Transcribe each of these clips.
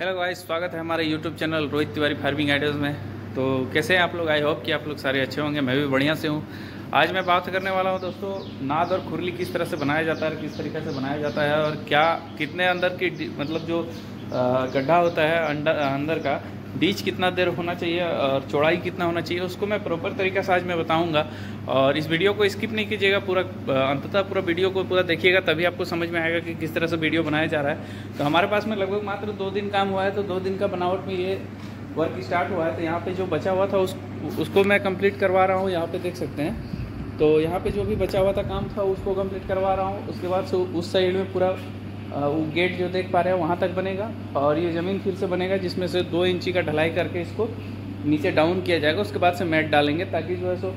Hello guys स्वागत है हमारे YouTube channel Rohit Tiwari farming ideas में। तो कैसे हैं आप लोग? आई होप कि आप लोग सारे अच्छे होंगे, मैं भी बढ़िया से हूँ। आज मैं बात करने वाला हूँ दोस्तों, नाद और खुरली किस तरह से बनाया जाता है किस तरीके से बनाया जाता है और क्या कितने अंदर की मतलब जो गड्ढा होता है अंडर अंदर का बीच कितना देर होना चाहिए और चौड़ाई कितना होना चाहिए, उसको मैं प्रॉपर तरीका से आज मैं बताऊँगा। और इस वीडियो को स्किप नहीं कीजिएगा, पूरा, अंततः पूरा वीडियो को पूरा देखिएगा, तभी आपको समझ में आएगा कि किस तरह से वीडियो बनाया जा रहा है। तो हमारे पास में लगभग मात्र दो दिन काम हुआ है तो दो दिन का बनावट में ये वर्क स्टार्ट हुआ है। तो यहाँ पर जो बचा हुआ था, उस, उसको मैं कंप्लीट करवा रहा हूँ, यहाँ पर देख सकते हैं। तो यहाँ पे जो भी बचा हुआ था, काम था, उसको कंप्लीट करवा रहा हूँ। उसके बाद से उस साइड में पूरा वो गेट जो देख पा रहे हैं, वहाँ तक बनेगा और ये ज़मीन फिर से बनेगा, जिसमें से दो इंची का ढलाई करके इसको नीचे डाउन किया जाएगा। उसके बाद से मैट डालेंगे ताकि जो है सो,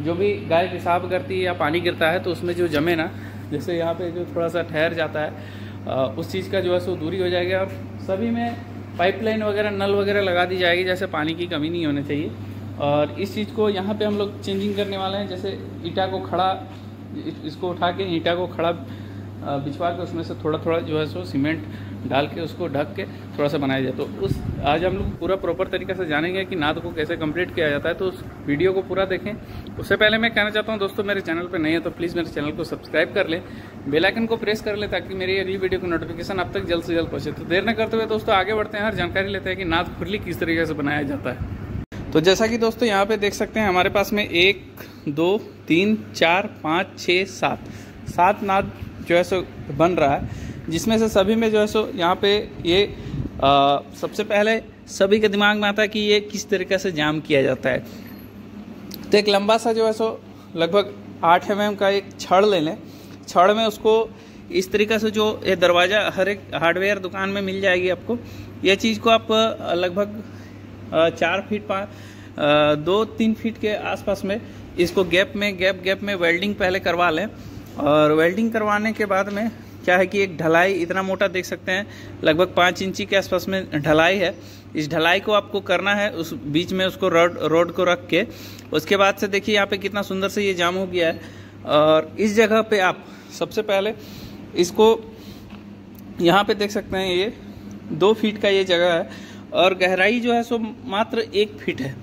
जो भी गाय पेशाब करती है या पानी गिरता है तो उसमें जो जमे ना, जैसे यहाँ पे जो थोड़ा सा ठहर जाता है उस चीज़ का जो है सो दूरी हो जाएगी। और सभी में पाइपलाइन वगैरह, नल वगैरह लगा दी जाएगी, जैसे पानी की कमी नहीं होनी चाहिए। और इस चीज़ को यहाँ पे हम लोग चेंजिंग करने वाले हैं, जैसे ईटा को खड़ा, इसको उठा के ईटा को खड़ा बिछवा के उसमें से थोड़ा थोड़ा जो है सो सीमेंट डाल के उसको ढक के थोड़ा सा बनाया जाए। तो उस, आज हम लोग पूरा प्रॉपर तरीके से जानेंगे कि नाद को कैसे कंप्लीट किया जाता है तो उस वीडियो को पूरा देखें। उससे पहले मैं कहना चाहता हूँ, दोस्तों, मेरे चैनल पर नहीं है तो प्लीज़ मेरे चैनल को सब्सक्राइब कर लें बेलाइकन को प्रेस कर लें, ताकि मेरी अगली वीडियो की नोटिफिकेशन अब तक जल्द से जल्द पहुँचे। तो देर न करते हुए, दोस्तों, आगे बढ़ते हैं, हर जानकारी लेते हैं कि नाद खुरली किस तरीके से बनाया जाता है। तो जैसा कि दोस्तों, यहाँ पे देख सकते हैं, हमारे पास में एक, दो, तीन, चार, पाँच छः सात। सात नाद जो है सो बन रहा है जिसमें से सभी में जो है सो यहाँ पे ये आ, सबसे पहले सभी के दिमाग में आता है कि ये किस तरीके से जाम किया जाता है। तो एक लंबा सा जो है सो लगभग आठ एम का एक छड़ ले लें। छड़ में उसको इस तरीके से जो ये दरवाज़ा हर एक हार्डवेयर दुकान में मिल जाएगी आपको। ये चीज़ को आप लगभग चार फीट पाँच दो तीन फीट के आसपास में इसको गैप में गैप गैप में वेल्डिंग पहले करवा लें। और वेल्डिंग करवाने के बाद में क्या है कि एक ढलाई इतना मोटा देख सकते हैं, लगभग पाँच इंची के आसपास में ढलाई है। इस ढलाई को आपको करना है, उस बीच में उसको रोड रोड को रख के। उसके बाद से देखिए यहाँ पे कितना सुंदर से ये जाम हो गया है। और इस जगह पे आप सबसे पहले इसको यहाँ पे देख सकते हैं, ये दो फीट का ये जगह है। और गहराई जो है सो मात्र एक फीट है।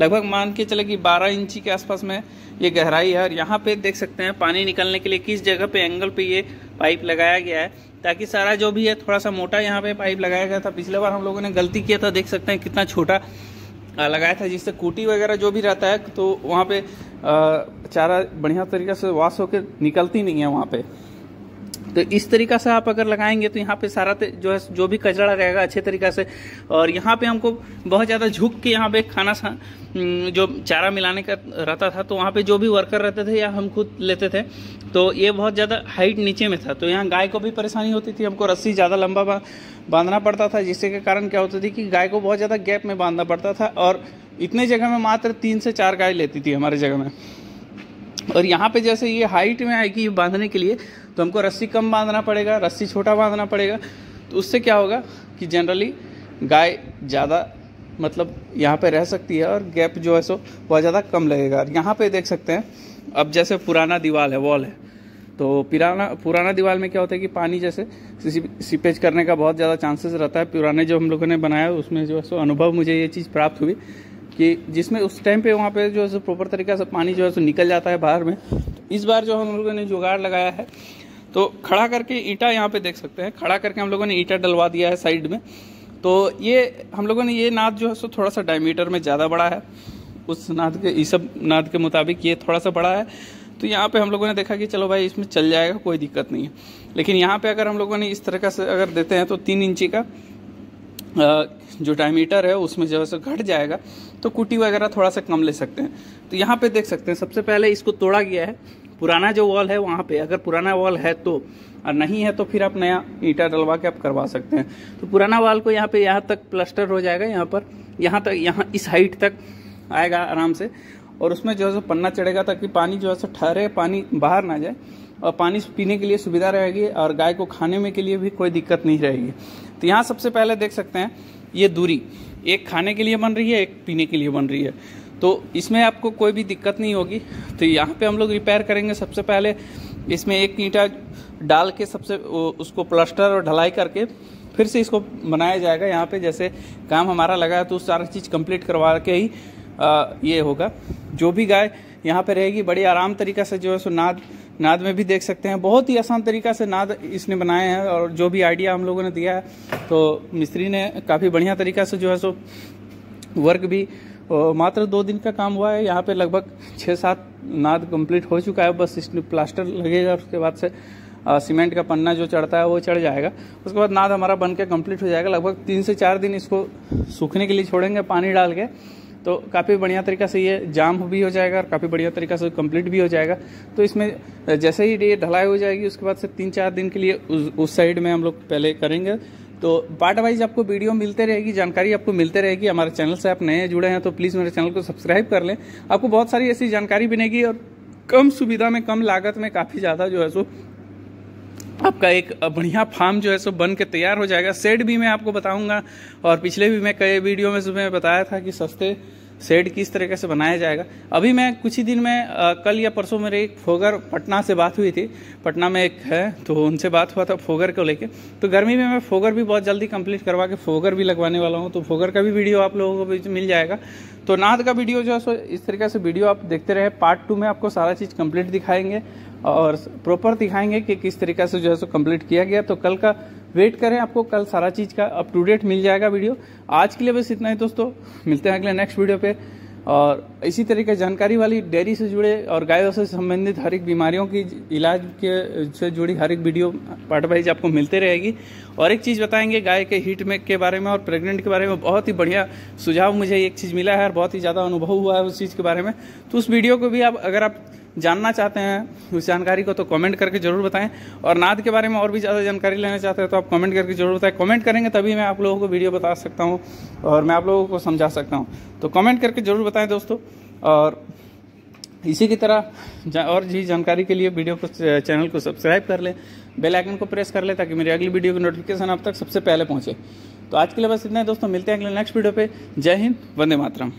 लगभग मान के चले कि बारह इंची के आसपास में ये गहराई है। और यहाँ पे देख सकते हैं, पानी निकलने के लिए किस जगह पे एंगल पे ये पाइप लगाया गया है, ताकि सारा जो भी है थोड़ा सा मोटा यहाँ पे पाइप लगाया गया था। पिछले बार हम लोगों ने गलती किया था, देख सकते हैं कितना छोटा लगाया था, जिससे कूटी वगैरह जो भी रहता है तो वहाँ पे चारा बढ़िया तरीके से वॉश होकर निकलती नहीं है वहाँ पे। तो इस तरीका से आप अगर लगाएँगे तो यहाँ पे सारा जो है, जो भी कचरा रहेगा अच्छे तरीका से। और यहाँ पे हमको बहुत ज़्यादा झुक के यहाँ पे खाना सा जो चारा मिलाने का रहता था तो वहाँ पे जो भी वर्कर रहते थे या हम खुद लेते थे तो ये बहुत ज़्यादा हाइट नीचे में था। तो यहाँ गाय को भी परेशानी होती थी, हमको रस्सी ज़्यादा लंबा बांधना पड़ता था जिसके कारण क्या होती थी कि गाय को बहुत ज़्यादा गैप में बांधना पड़ता था। और इतने जगह में मात्र तीन से चार गाय लेती थी हमारे जगह में। और यहाँ पे जैसे ये हाइट में आएगी बांधने के लिए तो हमको रस्सी कम बांधना पड़ेगा, रस्सी छोटा बांधना पड़ेगा। तो उससे क्या होगा कि जनरली गाय ज़्यादा मतलब यहाँ पे रह सकती है और गैप जो है सो बहुत ज़्यादा कम लगेगा। और यहाँ पे देख सकते हैं, अब जैसे पुराना दीवार है वॉल है तो पुराना पुराना दीवार में क्या होता है कि पानी जैसे सीपेज करने का बहुत ज़्यादा चांसेस रहता है। पुराने जो हम लोगों ने बनाया, उसमें जो है सो अनुभव मुझे ये चीज़ प्राप्त हुई। कि जिसमें उस टाइम पे वहाँ पे जो है प्रॉपर तरीके से पानी जो है सो निकल जाता है बाहर में। इस बार जो हम लोगों ने जुगाड़ लगाया है तो खड़ा करके ईटा यहाँ पे देख सकते हैं। खड़ा करके हम लोगों ने ईटा डलवा दिया है साइड में। तो ये हम लोगों ने ये नाद जो है सो थोड़ा सा डायमीटर में ज़्यादा बड़ा है। उस नाद के, इस सब नाद के मुताबिक ये थोड़ा सा बड़ा है। तो यहाँ पे हम लोगों ने देखा कि चलो भाई, इसमें चल जाएगा, कोई दिक्कत नहीं है। लेकिन यहाँ पे अगर हम लोगों ने इस तरह से अगर देते हैं तो तीन इंची का जो डायमीटर है, उसमें जो है घट जाएगा तो कुटी वगैरह थोड़ा सा कम ले सकते हैं। तो यहाँ पे देख सकते हैं, सबसे पहले इसको तोड़ा गया है। पुराना जो वॉल है, वहाँ पे अगर पुराना वॉल है तो और नहीं है तो फिर आप नया ईटा डलवा के आप करवा सकते हैं। तो पुराना वॉल को यहाँ पे यहाँ तक प्लास्टर हो जाएगा, यहाँ पर, यहाँ तक, यहाँ इस हाइट तक आएगा आराम से। और उसमें जो है सो पन्ना चढ़ेगा ताकि पानी जो है सो ठहरे, पानी बाहर ना जाए। और पानी पीने के लिए सुविधा रहेगी और गाय को खाने में के लिए भी कोई दिक्कत नहीं रहेगी। तो यहाँ सबसे पहले देख सकते हैं ये दूरी एक खाने के लिए बन रही है एक पीने के लिए बन रही है। तो इसमें आपको कोई भी दिक्कत नहीं होगी। तो यहाँ पे हम लोग रिपेयर करेंगे सबसे पहले। इसमें एक ईंटा डाल के सबसे उसको प्लास्टर और ढलाई करके फिर से इसको बनाया जाएगा। यहाँ पे जैसे काम हमारा लगा है तो सारा चीज़ कंप्लीट करवा के ही आ, ये होगा। जो भी गाय यहाँ पे रहेगी। बड़ी आराम तरीका से जो है सो नाद नाद में भी देख सकते हैं। बहुत ही आसान तरीका से नाद इसने बनाए हैं और जो भी आइडिया हम लोगों ने दिया है तो मिस्त्री ने काफ़ी बढ़िया तरीका से जो है सो वर्क भी मात्र दो दिन का काम हुआ है। यहाँ पे लगभग छः सात नाद कंप्लीट हो चुका है। बस इसमें प्लास्टर लगेगा, उसके बाद से सीमेंट का पन्ना जो चढ़ता है वो चढ़ जाएगा। उसके बाद नाद हमारा बन के कंप्लीट हो जाएगा। लगभग तीन से चार दिन इसको सूखने के लिए छोड़ेंगे, पानी डाल के। तो काफ़ी बढ़िया तरीका से ये जाम भी हो जाएगा और काफ़ी बढ़िया तरीका से कंप्लीट भी हो जाएगा। तो इसमें जैसे ही ये ढलाई हो जाएगी उसके बाद से तीन चार दिन के लिए उस, उस साइड में हम लोग पहले करेंगे। तो पार्ट वाइज आपको वीडियो मिलते रहेगी जानकारी आपको मिलते रहेगी। हमारे चैनल से आप नए जुड़े हैं तो प्लीज़ मेरे चैनल को सब्सक्राइब कर लें। आपको बहुत सारी ऐसी जानकारी मिलेगी और कम सुविधा में कम लागत में काफ़ी ज़्यादा जो है सो आपका एक बढ़िया फार्म जो है सो बन के तैयार हो जाएगा। सेड भी मैं आपको बताऊँगा। और पिछले भी मैं कई वीडियो में सुबह बताया था कि सस्ते सेड किस तरीके से बनाया जाएगा। अभी मैं कुछ ही दिन में आ, कल या परसों मेरे एक फोगर पटना से बात हुई थी। पटना में एक है तो उनसे बात हुआ था फोगर को लेके। तो गर्मी में मैं फोगर भी बहुत जल्दी कंप्लीट करवा के फोगर भी लगवाने वाला हूँ। तो फोगर का भी वीडियो आप लोगों को मिल जाएगा। तो नाद का वीडियो जो है, सो इस तरीके से वीडियो आप देखते रहे। पार्ट टू में आपको सारा चीज़ कंप्लीट दिखाएँगे और प्रॉपर दिखाएँगे कि किस तरीके से जो है, सो कंप्लीट किया गया। तो कल का वेट करें आपको, कल सारा चीज़ का अप टू डेट मिल जाएगा वीडियो। आज के लिए बस इतना ही दोस्तों। मिलते हैं अगले नेक्स्ट वीडियो पे। और इसी तरह तरीके जानकारी वाली डेयरी से जुड़े और गायों से संबंधित हर एक बीमारियों की इलाज के, से जुड़ी हर एक वीडियो, पार्ट वाइज आपको मिलते रहेगी। और एक चीज़ बताएँगे, गाय के हीट में, के बारे में और प्रेग्नेंट के बारे में बहुत ही बढ़िया सुझाव मुझे एक चीज़ मिला है और बहुत ही ज़्यादा अनुभव हुआ है उस चीज़ के बारे में। तो उस वीडियो को भी आप, अगर आप जानना चाहते हैं, उस जानकारी को तो कमेंट करके ज़रूर बताएँ। और नाद के बारे में और भी ज़्यादा जानकारी लेना चाहते हैं तो आप कमेंट करके ज़रूर बताएँ। कमेंट करेंगे तभी मैं आप लोगों को वीडियो बता सकता हूँ और मैं आप लोगों को समझा सकता हूँ। तो कमेंट करके ज़रूर बताएँ दोस्तों। और इसी की तरह और जी जानकारी के लिए वीडियो को चैनल को सब्सक्राइब कर लें बेल आइकन को प्रेस कर लें, ताकि मेरी अगली वीडियो की नोटिफिकेशन आप तक सबसे पहले पहुँचे। तो आज के लिए बस इतना है दोस्तों, मिलते हैं अगले नेक्स्ट वीडियो पे। जय हिंद, वंदे मातरम।